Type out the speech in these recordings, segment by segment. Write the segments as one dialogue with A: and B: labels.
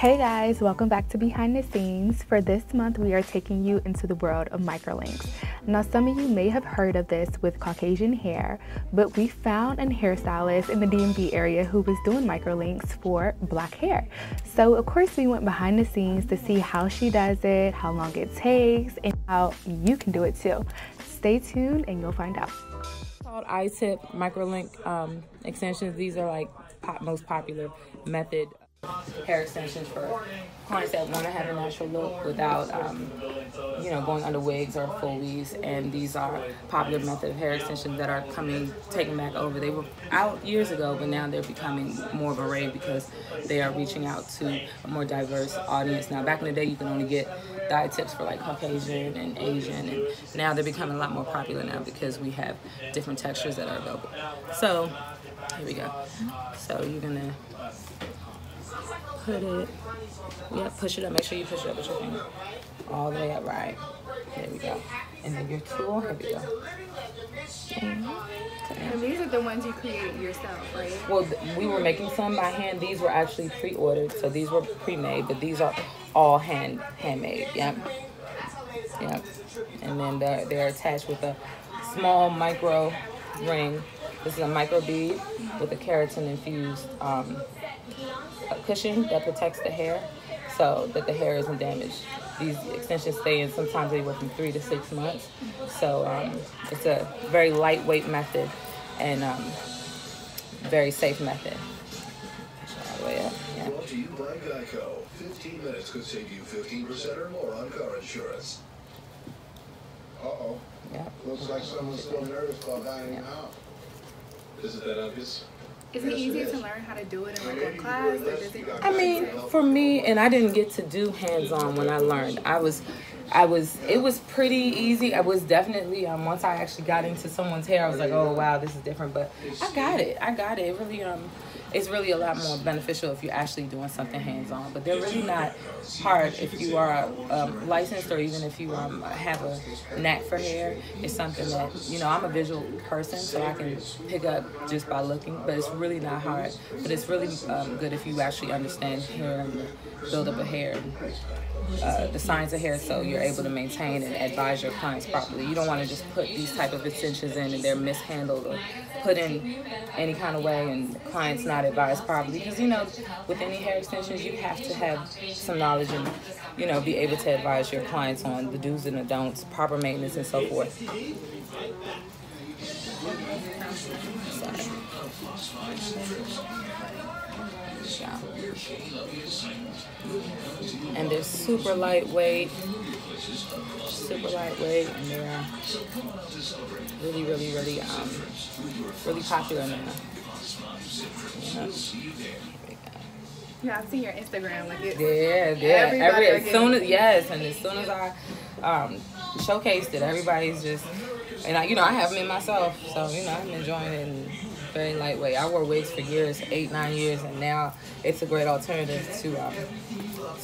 A: Hey guys, welcome back to Behind the Scenes. For this month, we are taking you into the world of microlinks. Now, some of you may have heard of this with Caucasian hair, but we found a hairstylist in the DMV area who was doing microlinks for black hair. So, of course, we went behind the scenes to see how she does it, how long it takes, and how you can do it too. Stay tuned and you'll find out.
B: Called I-tip microlink um, extensions. These are like pop, most popular method hair extensions for clients that want to have a natural look without, um, you know, going under wigs or full weaves. And these are popular method of hair extensions that are coming, taking back over. They were out years ago, but now they're becoming more of a rave because they are reaching out to a more diverse audience. Now, back in the day, you can only get I-tips for like Caucasian and Asian, and now they're becoming a lot more popular now because we have different textures that are available. So, here we go. So you're gonna put it, yeah, push it up. Make sure you push it up with your finger. All the way up, right. There we go. And then your tool, here we go.
A: And these are the ones you create yourself, right?
B: Well, we were making some by hand. These were actually pre-ordered, so these were pre-made, but these are all hand handmade. Yep. Yep. And then they're, they're attached with a small micro ring. This is a micro bead with a keratin infused um, cushion that protects the hair so that the hair isn't damaged. These extensions stay in sometimes they work from three to six months. So um, it's a very lightweight method and um, very safe method. All the way up. Yeah.
C: Brought to you by Geico. 15 minutes could save you 15% or more on car insurance.
D: Uh-oh.
B: Yeah.
D: Looks like someone's still nervous about dining out.
C: Isn't that obvious?
A: Is it
D: Yes,
A: easy to learn how to do it in like a class, or does it?
B: I mean, for me, and I didn't get to do hands-on when I learned. I was, I was, it was pretty easy. I was definitely, um, once I actually got into someone's hair, I was like, oh wow, this is different. But I got it. I got it. It really, um, it's really a lot more beneficial if you're actually doing something hands-on. But they're really not hard if you are um, licensed or even if you um, have a knack for hair. It's something that you know. I'm a visual person, so I can pick up just by looking. But it's really not hard. But it's really um, good if you actually understand hair and build up a hair. Uh, the science of hair so you're able to maintain and advise your clients properly. You don't want to just put these type of extensions in and they're mishandled or put in any kind of way and clients not advised properly because you know with any hair extensions you have to have some knowledge and you know be able to advise your clients on the do's and the don'ts, proper maintenance and so forth. Yeah. And they're super lightweight, super lightweight, and they're really, really, really, um, really popular now. Yeah.
A: Yeah, I've seen your Instagram. Like it.
B: Yeah, yeah. Every as soon as yes, and as soon as I um, showcased it, everybody's just and I, you know, I have them in myself, so you know, I'm enjoying it and very lightweight. I wore wigs for years, eight, nine years, and now it's a great alternative to um,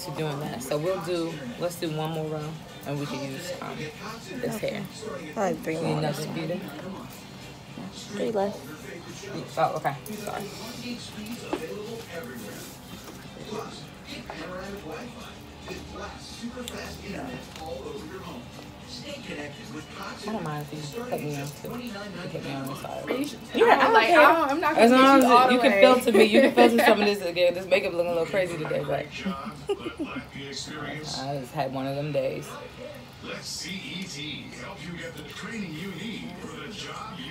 B: to doing that. So we'll do, let's do one more row, and we can use um, this hair.
E: I like three more.
B: another beauty?
E: Three left.
B: Oh, okay. Sorry. I don't mind if you put me on too. You can put me on this side.
A: Are you,
B: Yeah, I
A: I'm like,
B: care.
A: I don't, I'm not
B: As
A: gonna
B: long
A: get
B: as
A: you all
B: you can
A: way.
B: filter me, you can filter some of this again. This makeup looking a little crazy today, but I just had one of them days.
C: Let CET help you get the training you need for the job you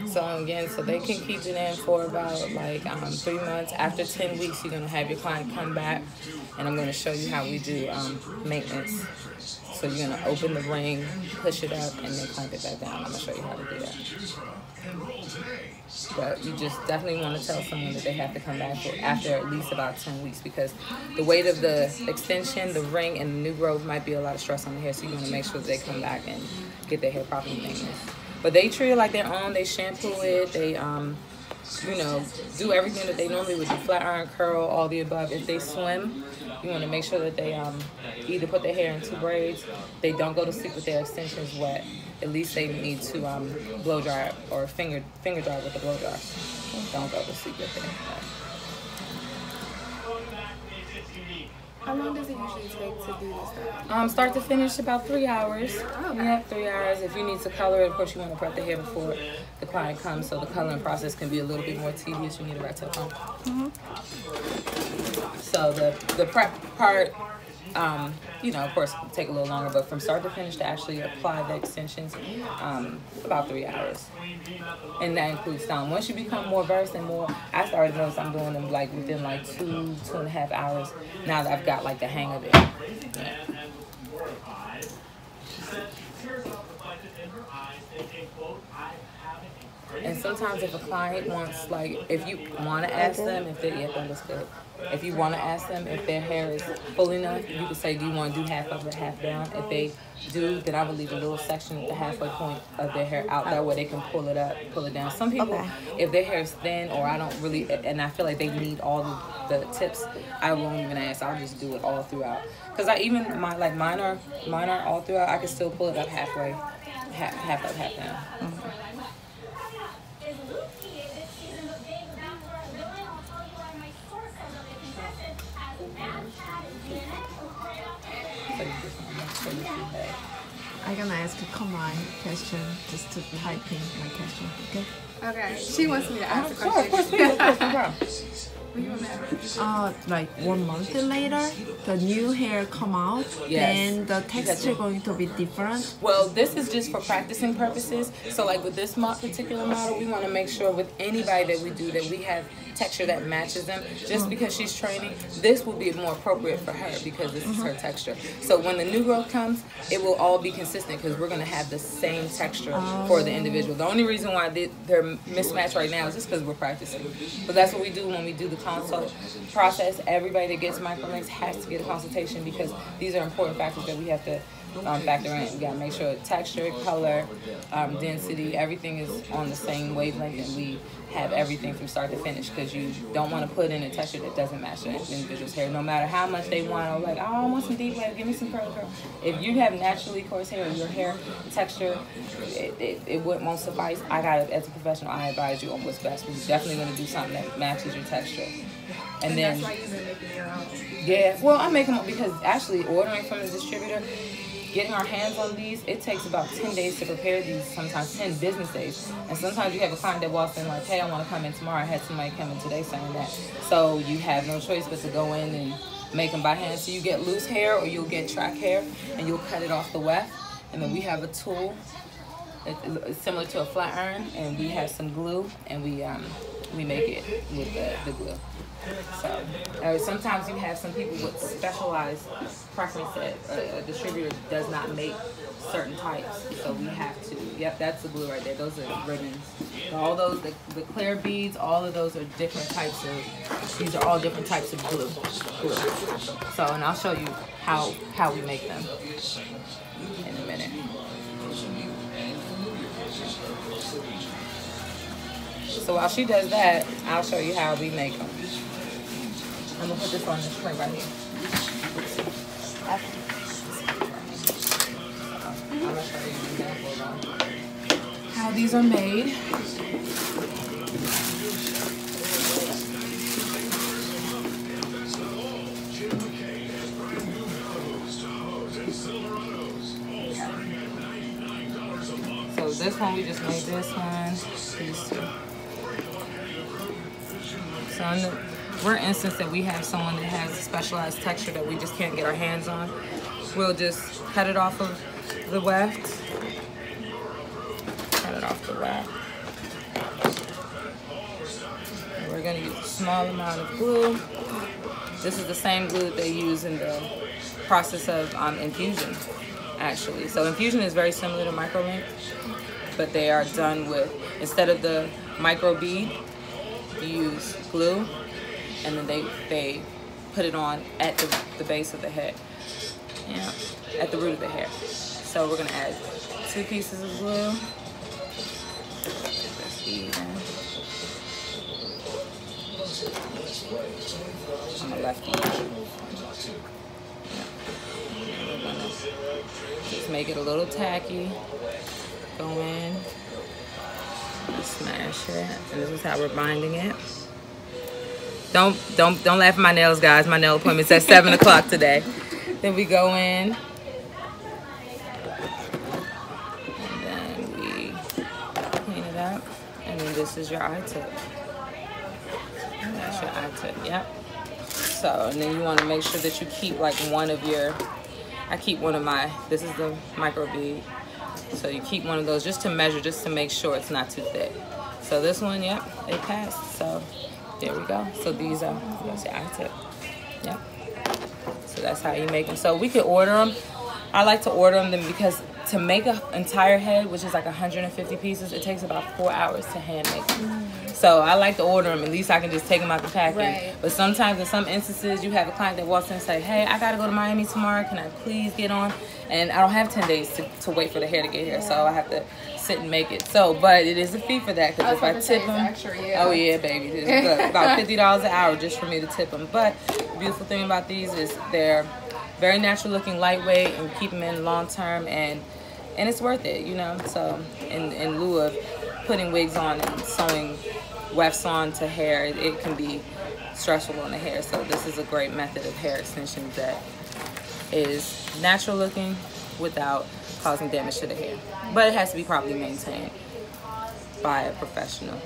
B: So again, so they can keep it in for about like um, three months. After ten weeks, you're gonna have your client come back, and I'm gonna show you how we do um, maintenance. So you're gonna open the ring, push it up, and then clamp it back down. I'm gonna show you how to do that. But you just definitely want to tell someone that they have to come back after at least about 10 weeks because the weight of the extension, the ring, and the new growth might be a lot of stress on the hair. So you want to make sure that they come back and get their hair properly maintenance. But they treat it like their own. They shampoo it. They, um, you know, do everything that they normally would do. Flat iron, curl, all the above. If they swim, you want to make sure that they um, either put their hair in two braids. They don't go to sleep with their extensions wet. At least they need to um, blow dry or finger finger dry with a blow dry. Don't go to sleep with it.
A: How long does it usually take to do this stuff?
B: Um, start to finish about three hours.
A: Oh, okay.
B: Yeah, three hours. If you need to color it, of course you want to prep the hair before the client comes, so the coloring process can be a little bit more tedious. You need a rat tail comb. So the the prep part, um, you know, of course, take a little longer, but from start to finish to actually apply the extensions, um, about three hours. And that includes time. Once you become more versed and more, I started notice I'm doing them like within like two, two and a half hours. Now that I've got like the hang of it. Yeah. And sometimes if a client wants, like, if you want to ask them if they, yeah, that looks good. If you want to ask them if their hair is full enough, you can say, do you want to do half of it, half down? If they do, then I would leave a little section at the halfway point of their hair out That way they can pull it up, pull it down. Some people,
E: Okay.
B: if their hair is thin or I don't really, and I feel like they need all the, the tips, I won't even ask. I'll just do it all throughout. Cause I even my like mine are mine are all throughout. I can still pull it up halfway, half half up, half down. So you
F: I'm gonna ask a common question just to type in my question, okay?
A: Okay. She wants me to ask a
B: Sure, of
A: question.
B: course, please, of course, no.
F: Uh, like one month later, the new hair come out,
B: Yes.
F: then the texture going to be different.
B: Well, this is just for practicing purposes. So, like with this particular model, we want to make sure with anybody that we do that we have texture that matches them. Just because she's training, this will be more appropriate for her because this is her mm-hmm. texture. So when the new growth comes, it will all be consistent because we're gonna have the same texture for the individual. The only reason why they, they're mismatched right now is just because we're practicing. But that's what we do when we do the consult process. Everybody that gets microlinks has to get a consultation because these are important factors that we have to um, factor in. We gotta make sure texture, color, um, density, everything is on the same wavelength, and we have everything from start to finish. Because you don't want to put in a texture that doesn't match the individual's hair, no matter how much they want. Or like, oh, I want some deep wave, give me some curly curl. If you have naturally coarse hair, your hair texture, it, it, it won't suffice. I got to as a professional, I advise you on what's best. We're definitely gonna do something that matches your texture. And, then
A: That's why you've been making your own.
B: yeah, well, I make them because actually ordering from a distributor, getting our hands on these, it takes about 10 days to prepare these, sometimes 10 business days. And sometimes you have a client that walks in like, hey, I want to come in tomorrow. I had somebody come in today saying that. So you have no choice but to go in and make them by hand. So you get loose hair or you'll get track hair and you'll cut it off the weft. And then we have a tool it- it's similar to a flat iron, and we have some glue, and we um, we make it with the, the glue. So uh, sometimes you have some people with specialized preferences. that a, distributor does not make certain types, so we have to. Yep, that's the blue right there. Those are ribbons. All those the, the clear beads, all of those are different types of. These are all different types of glue. So, and I'll show you how how we make them in a minute. So while she does that, I'll show you how we make them. I'm gonna put this on this tray right here. I'm gonna show you an example of how these are made. So this one, we just made this one, these two. So rare instance that we have someone that has a specialized texture that we just can't get our hands on, we'll just cut it off of the weft. Cut it off the weft. We're gonna use a small amount of glue. This is the same glue that they use in the process of um, infusion, actually. So infusion is very similar to microlink, but they are done with, instead of the micro bead, you use glue and then they they put it on at the, the base of the head yeah at the root of the hair so we're gonna add two pieces of glue That's even. on the left. Just make it a little tacky go in Smash it. And this is how we're binding it. Don't don't don't laugh at my nails, guys. My nail appointment's at seven o'clock today. Then we go in. And then we clean it up. And then this is your I-tip. That's your I-tip, yep. So, and then you want to make sure that you keep like one of your, I keep one of my, this is the micro bead. So you keep one of those just to measure, just to make sure it's not too thick. So this one, yep, it passed. So there we go. So these are, that's your I-tip. Yep. So that's how you make them. So we could order them. I like to order them because to make an entire head, which is like 150 pieces, it takes about four hours to hand make them. Mm. So I like to order them. At least I can just take them out the package.
A: Right.
B: But sometimes in some instances, you have a client that walks in and say, hey, I got to go to Miami tomorrow. Can I please get on? And I don't have 10 days to, to wait for the hair to get here. So I have to sit and make it. So, but it is a fee for that because if I tip them, oh yeah, baby, it's about fifty dollars an hour just for me to tip them. But the beautiful thing about these is they're very natural looking, lightweight, and keep them in long term, and and it's worth it, you know. So in in lieu of putting wigs on and sewing wefts on to hair, it, it can be stressful on the hair. So this is a great method of hair extensions that is natural looking without causing damage to the hair. But it has to be properly maintained by a professional.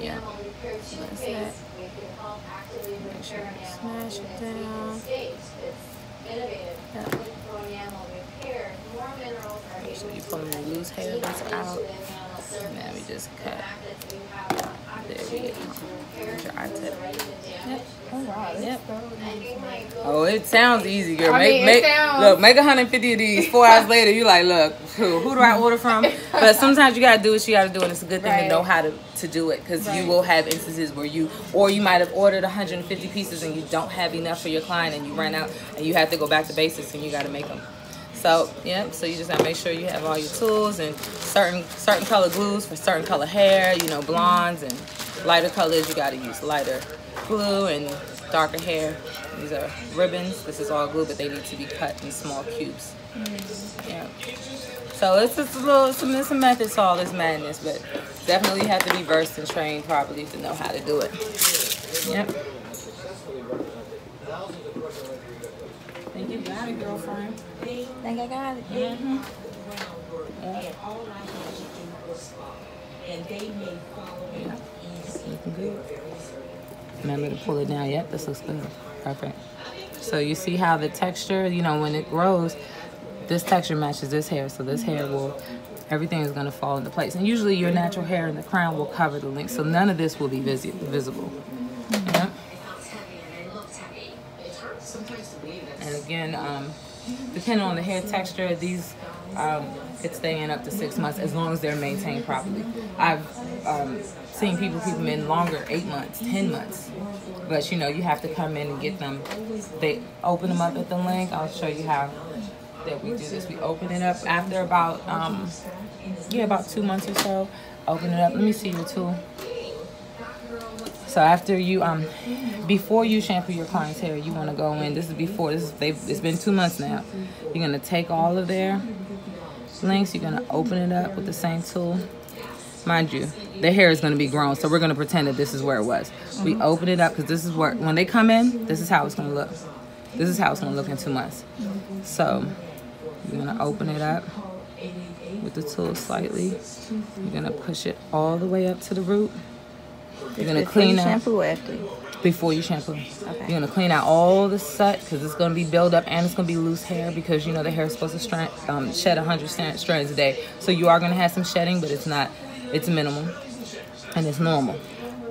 B: Yeah. Make sure you smash it down. Yeah. Sure you pull the loose hair that's out. Then we just cut. There we go. There's your I-tip. Yep.
A: Oh wow.
B: Yep.
A: so.
B: Oh, it sounds easy, girl.
A: I
B: make,
A: mean,
B: make,
A: sounds-
B: look, make 150 of these. Four hours later, you like, look, who, who do I order from? But sometimes you gotta do what you gotta do, and it's a good thing to know how to, to do it, because
A: Right.
B: you will have instances where you, or you might have ordered 150 pieces and you don't have enough for your client, and you run out, and you have to go back to basics, and you gotta make them. So yeah, so you just gotta make sure you have all your tools and certain certain color glues for certain color hair. You know, blondes and lighter colors. You gotta use lighter glue and darker hair. These are ribbons. This is all glue, but they need to be cut in small cubes. Mm-hmm. Yeah. So it's just a little some some methods to all this madness, but definitely you have to be versed and trained properly to know how to do it. Yep. Thank you got it, girlfriend.
E: Think I got it.
B: Looking good. Remember to pull it down. Yep, this looks good. Perfect. So you see how the texture, you know, when it grows, this texture matches this hair. So this hair will, everything is going to fall into place. And usually your natural hair in the crown will cover the length. So none of this will be visi- visible. Yep. And again, um, depending on the hair texture, these um, could stay in up to six months as long as they're maintained properly. I've um, seen people keep them in longer, eight months, ten months. But you know, you have to come in and get them. They open them up at the link. I'll show you how that we do this. We open it up after about um, yeah, about two months or so. Open it up. Let me see your tool. So after you um before you shampoo your client's hair, you want to go in. This is before. This is they've it's been two months now. You're gonna take all of their links. You're gonna open it up with the same tool. Mind you, the hair is gonna be grown, so we're gonna pretend that this is where it was. We open it up because this is where when they come in, this is how it's gonna look. This is how it's gonna look in two months. So you're gonna open it up with the tool slightly. You're gonna push it all the way up to the root. You're gonna
E: Before you
B: clean out
E: shampoo or after?
B: before you shampoo. You're gonna clean out all the soot because it's gonna be build up and it's gonna be loose hair because you know the hair is supposed to strand, um, shed 100 strands a day. So you are gonna have some shedding, but it's not, it's minimal and it's normal.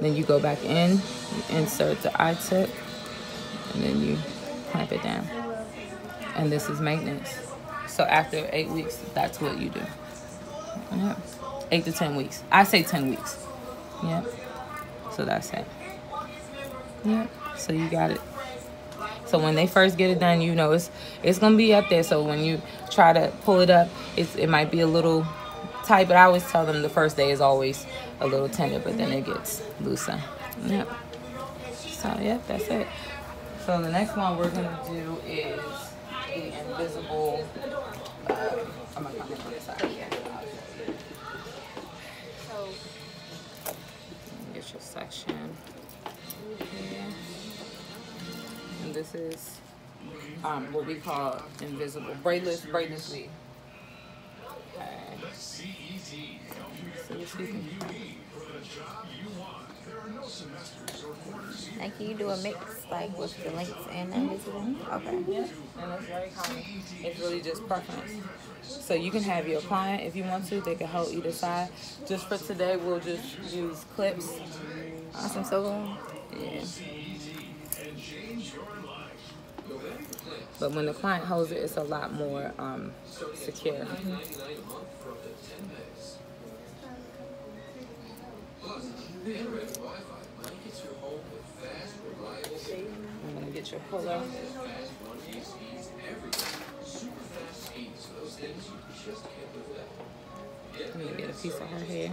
B: Then you go back in, you insert the I-tip, and then you clamp it down. And this is maintenance. So after eight weeks, that's what you do. Yep. Eight to 10 weeks. I say 10 weeks. Yep. So that's it. Yep. So you got it. So when they first get it done, you know it's it's gonna be up there. So when you try to pull it up, it's it might be a little tight. But I always tell them the first day is always a little tender, but then it gets looser. Yep. So yeah, that's it. So the next one we're gonna do is the invisible. This is um, what we call invisible braidless braidless weave. Okay. So let's see if we can-
E: you do a mix like with the links and invisible? Okay.
B: Yeah, and it's very common. It's really just preference. So you can have your client if you want to. They can hold either side. Just for today, we'll just use clips.
E: Awesome. So um,
B: Yeah. But when the client holds it, it's a lot more um, secure. I'm gonna get your puller. I'm gonna get a piece of her hair.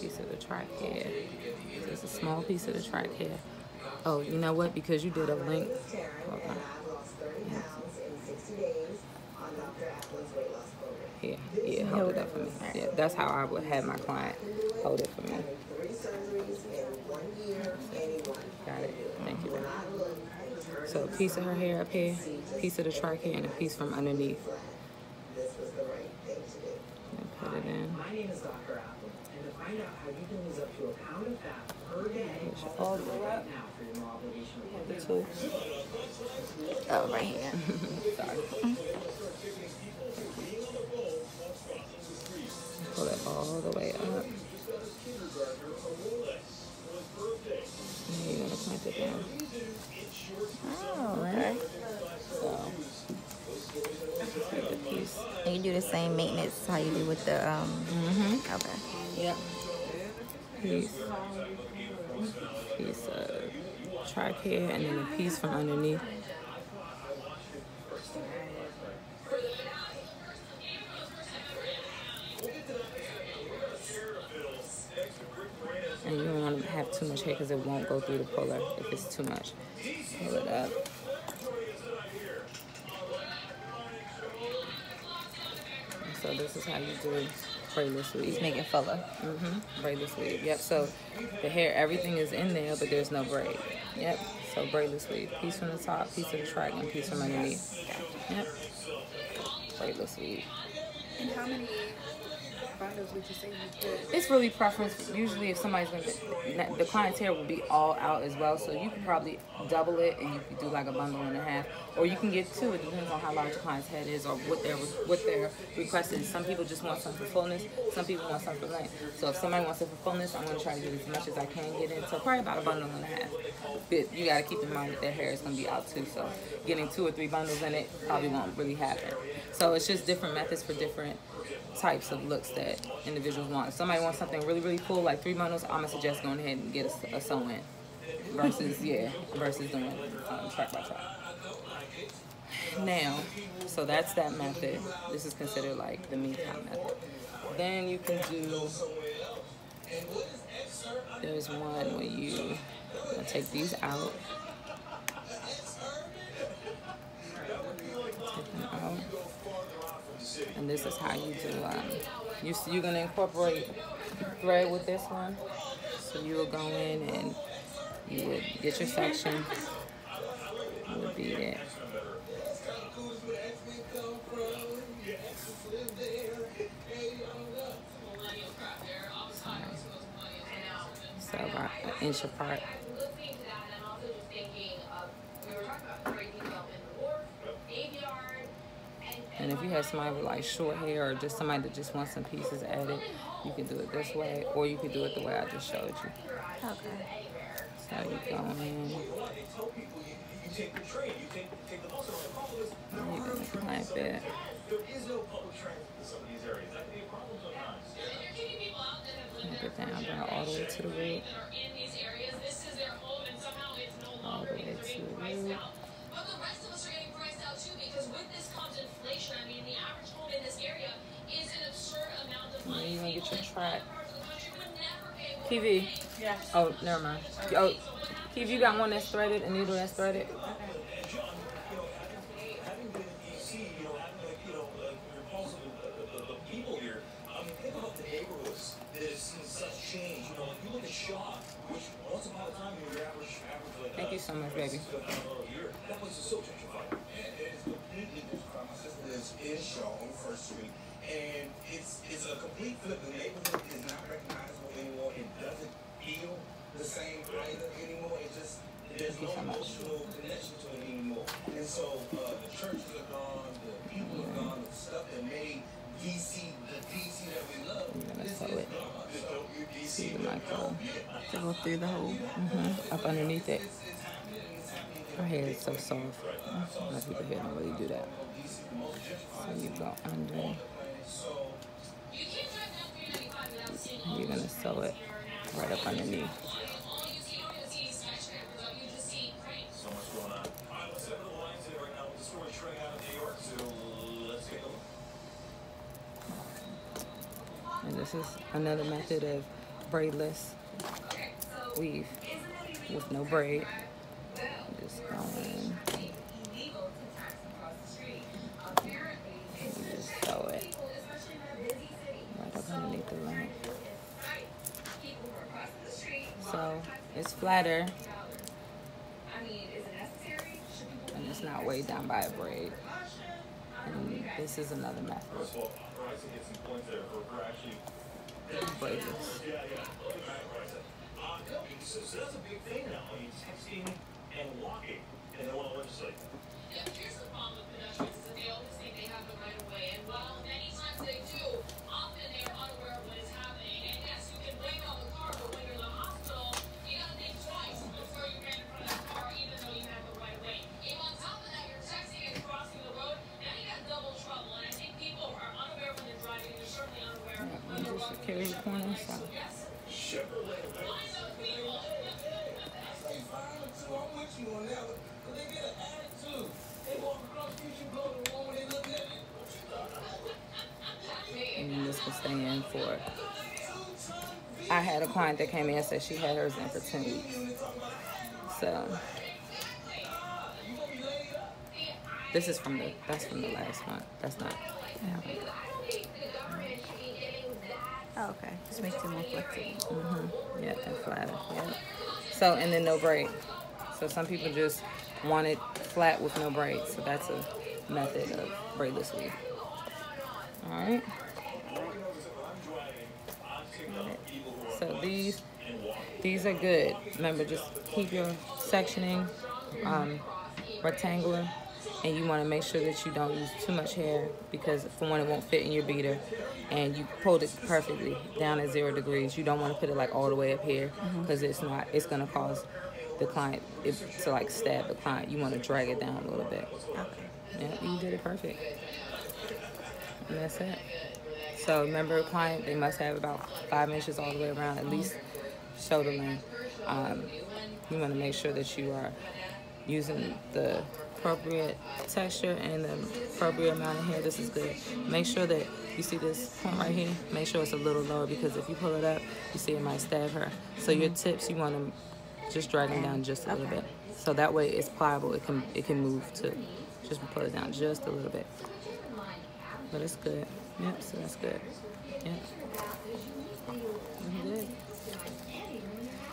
B: Piece of the track hair. Just a small piece of the track hair. Oh, you know what? Because you did a link. Hold on. Yeah, yeah, hold it up for me. Yeah, that's how I would have my client hold it for me. Got it. Thank you. babe. So a piece of her hair up here, piece of the track hair, and a piece from underneath. And put it in.
G: My name is Dr. Apple, and to find out how you can lose up to a pound of fat per day,
B: Push all the way up.
G: now for your no
B: The
G: appointment.
B: two.
E: oh, right here.
B: Sorry. Pull it all the way up. And you're gonna clamp it down.
E: Oh, okay.
B: So, the piece.
E: And you do the same maintenance how you do with the um.
B: Mm-hmm.
E: Okay.
B: Yep. Piece. Piece of track hair and then a piece from underneath. And you don't want to have too much hair because it won't go through the puller if it's too much. Pull it up. So this is how you do braidless weave.
E: He's making fuller.
B: Mm-hmm. Braidless weave. Yep. So the hair, everything is in there, but there's no braid. Yep. So braidless weave. Piece from the top, piece of the track, and piece from underneath. Yep. Braidless weave.
A: And how many
B: It's really preference. Usually, if somebody's gonna, the client's hair will be all out as well. So you can probably double it, and you could do like a bundle and a half, or you can get two. It depends on how large the client's head is or what their what their request is. Some people just want some for fullness. Some people want some for length. So if somebody wants it for fullness, I'm gonna try to get as much as I can get in. So probably about a bundle and a half. But you gotta keep in mind that their hair is gonna be out too. So getting two or three bundles in it probably won't really happen. So it's just different methods for different types of looks that individuals want. If somebody wants something really, really cool, like three bundles, I'm gonna suggest going ahead and get a, a sew in versus yeah, versus doing um, track by track. Now, so that's that method. This is considered like the meantime method. Then you can do. There's one where you take these out. Take them out. And this is how you do. Um, you you're gonna incorporate thread with this one. So you will go in and you would get your section. You would beat it. So about an inch apart.
H: listening to that and I'm also just thinking of we were talking about great detail in the wharf, Navy Yard, and,
B: if you have somebody with like short hair or just somebody that just wants some pieces added, you can do it this way or you can do it the way I just showed you.
E: Okay.
B: So you go in,
G: You take the train, you take, take the bus, or the problem
A: change.
B: Oh, oh, you
G: know, if you look at Shaw, which all the time. You know, your average, average like
B: Thank you so much, baby.
G: year. That place is so gentrified.
D: And it's completely different. My sister lives in Shaw on First Street, and it's it's a complete flip. The neighborhood is not recognizable anymore. It doesn't feel the same either anymore. It just there's no emotional connection to it anymore. And so uh, the churches are gone, the people are gone, the stuff that made DC the DC that we love.
B: I'm gonna
D: is-
B: sew
D: is
B: it.
D: gone. You know, you
B: See the
D: that we
B: micro.
F: To go through the hole.
B: hmm up underneath it. Her hair is so soft. Most people here don't really do that. So you go under.
H: You can't drive down 395 without seeing all
B: You're gonna sew it right up underneath. And this is another method of braidless weave with no braid. Just going. Flatter and it's not weighed down by a braid. And this is another method.
G: First of all, Verizon gets some points there for, for actually
B: Braidless.
G: Yeah, yeah. Right. Uh, no, so, so that's a big thing now. I mean, texting and walking, and they want to legislate.
H: Yeah, here's the problem with pedestrians is that they always think they have the right of way, and while many times they do,
D: thought?
B: and stay in for. I had a client that came in and said she had hers in for 10 weeks. So, this is from the, that's from the last one. That's not.
E: Oh, okay. Just makes it more flexible.
B: Mm-hmm. Yeah, and flatter. Yeah. So, and then no braid. So, some people just want it flat with no braid. So, that's a method of braidless weave. All right. These these are good. Remember, just keep your sectioning um, rectangular, and you want to make sure that you don't use too much hair because for one, it won't fit in your beater, and you pulled it perfectly down at zero degrees. You don't want to put it like all the way up here because it's not. It's gonna cause the client it, to like stab the client. You want to drag it down a little bit.
E: Okay.
B: Yeah, you did it perfect. And that's it. So remember, a client, they must have about five inches all the way around, at least shoulder length. Um, you want to make sure that you are using the appropriate texture and the appropriate amount of hair. This is good. Make sure that you see this point right here. Make sure it's a little lower because if you pull it up, you see it might stab her. So your tips, you want to just drag them down just a little bit. So that way it's pliable. It can it can move to just pull it down just a little bit. But it's good. Yep, so that's good. Yep. Good.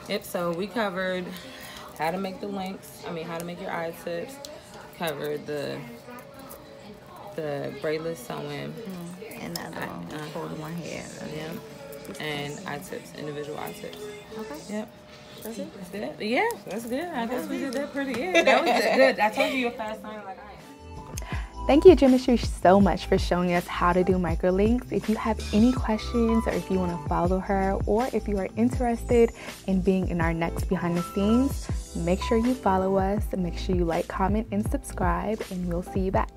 B: Yep, so we covered how to make the links, I mean how to make your eye tips, covered the the braidless sewing,
E: And the other one,
B: Uh,
E: holding my hair.
B: yep, and I-tips, individual eye tips.
E: Okay.
B: Yep. That's it. That's good. Yeah, that's good. I guess we did that pretty good. That was good. I told you you're a fast learner like I.
A: Thank you, Jemistry, so much for showing us how to do microlinks. If you have any questions or if you want to follow her or if you are interested in being in our next behind the scenes, make sure you follow us. Make sure you like, comment, and subscribe, and we'll see you back.